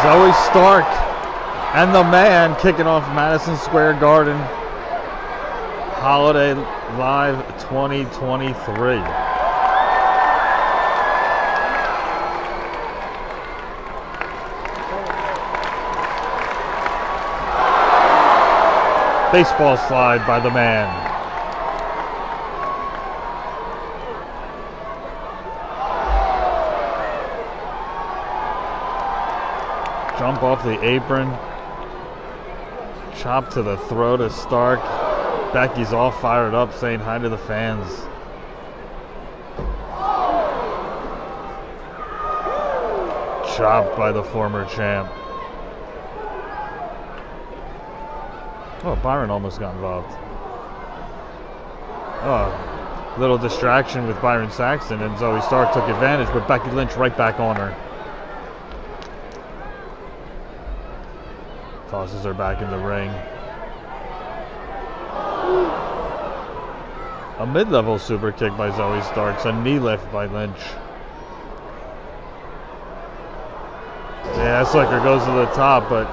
Stark and the man kicking off Madison Square Garden Holiday Live 2023. Baseball slide by the man. Jump off the apron. Chop to the throat of Stark. Becky's all fired up saying hi to the fans. Chopped by the former champ. Oh, Byron almost got involved. Oh, little distraction with Byron Saxton, and Zoey Stark took advantage, but Becky Lynch right back on her. Tosses her back in the ring. A mid-level super kick by Zoey Starks, a knee lift by Lynch. Yeah, Slicker goes to the top, but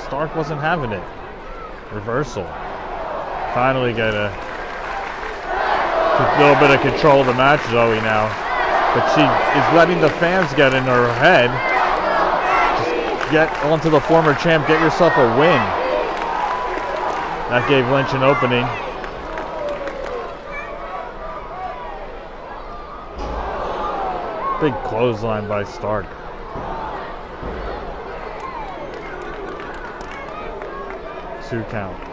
Stark wasn't having it. Reversal. Finally get a, a little bit of control of the match, Zoey now. But she is letting the fans get in her head. Get onto the former champ, get yourself a win. That gave Lynch an opening. Big clothesline by Stark. Two count.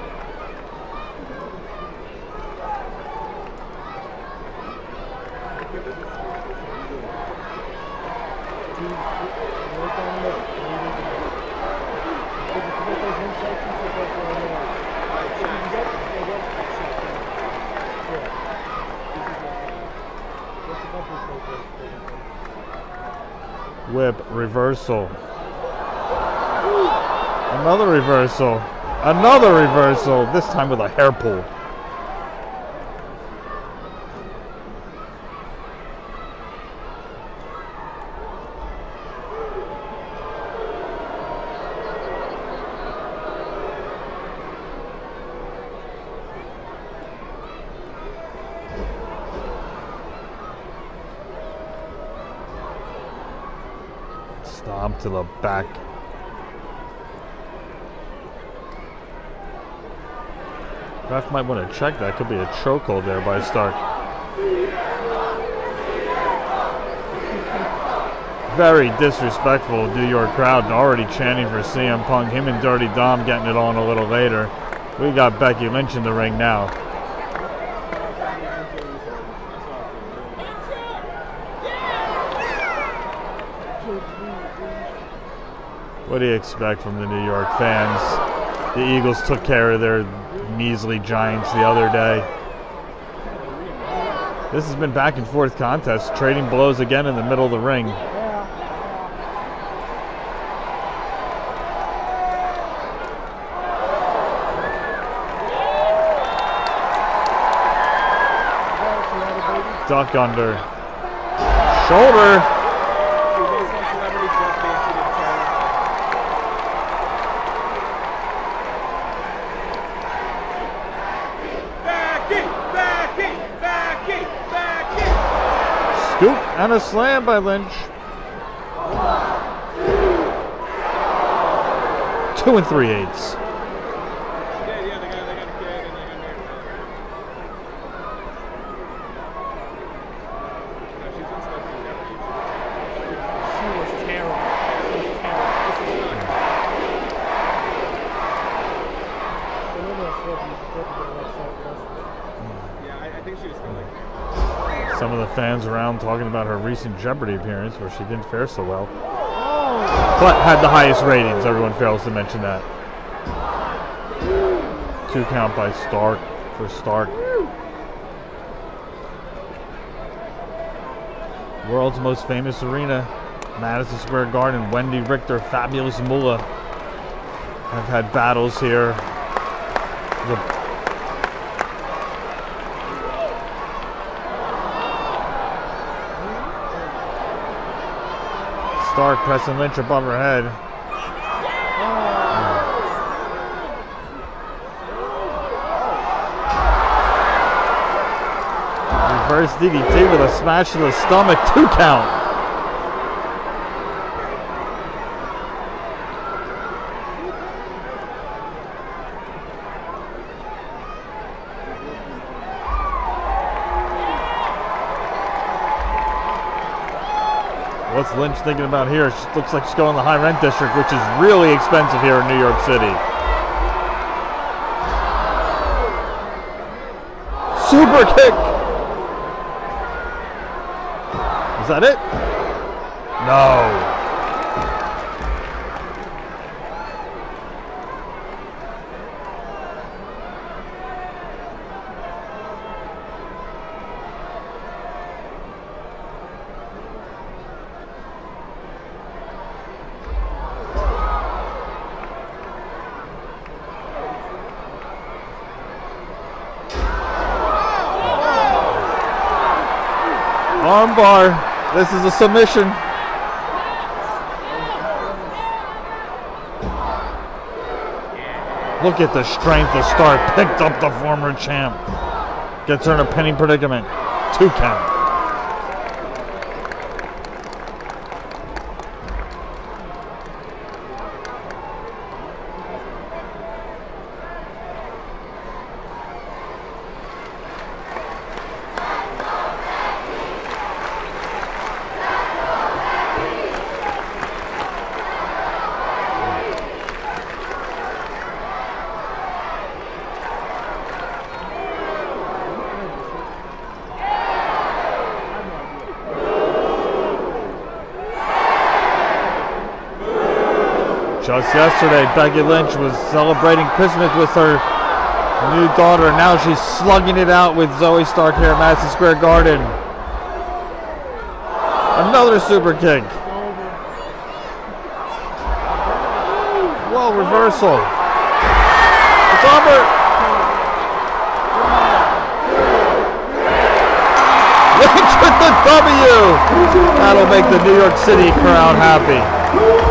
Whip reversal. Another reversal. Another reversal, this time with a hair pull. Stomp to the back. Ref might want to check that. Could be a chokehold there by Stark. Very disrespectful New York crowd already chanting for CM Punk. Him and Dirty Dom getting it on a little later. We got Becky Lynch in the ring now. What do you expect from the New York fans? The Eagles took care of their measly Giants the other day. This has been back and forth contest, trading blows again in the middle of the ring. Duck under. Shoulder. And a slam by Lynch. Two and three eighths. Some of the fans around talking about her recent Jeopardy appearance where she didn't fare so well. But had the highest ratings, everyone fails to mention that. Two count by Stark for Stark. World's most famous arena, Madison Square Garden. Wendi Richter, Fabulous Moolah have had battles here. The Stark pressing Lynch above her head. Reverse DDT with a smash to the stomach, two count. What's Lynch thinking about here? She looks like she's going the high rent district, which is really expensive here in New York City. Super kick! Is that it? No. Armbar. This is a submission. Look at the strength of Stark. Picked up the former champ. Gets her in a penny predicament. Two count. Just yesterday, Becky Lynch was celebrating Christmas with her new daughter. Now she's slugging it out with Zoey Stark here at Madison Square Garden. Another super kick. Whoa, reversal. It's over. Lynch with the W. That'll make the New York City crowd happy.